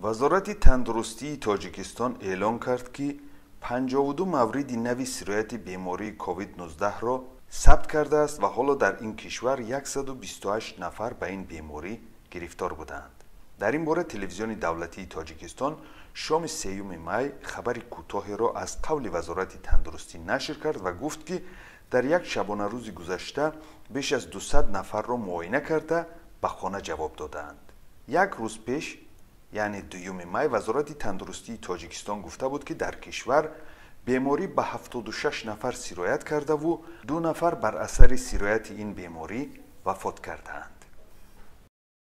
вазорати тандурустии тоҷикистон эълон кард ки 52 мавриди нави сирояти бемории covid-19-ро сабт кардааст ва ҳоло дар ин кишвар 128 нафар ба ин беморӣ гирифтор буданд. Дар ин бора телевизиони давлатии тоҷикистон шоми сеюми май хабари кӯтоҳеро аз қавли вазорати тандурустӣ нашр кард ва гуфт ки дар як шабонарӯзи гузашта беш аз 200 нафарро муоина карда ба хона ҷавоб додаанд як рӯз пеш яъне дуюми май вазорати тандурустии тоҷикистон гуфта буд ки дар кишвар беморӣ ба 76 нафар сироят кардаву ду нафар бар асари сирояти ин беморӣ вафот кардаанд